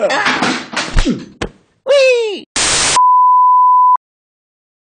Ah!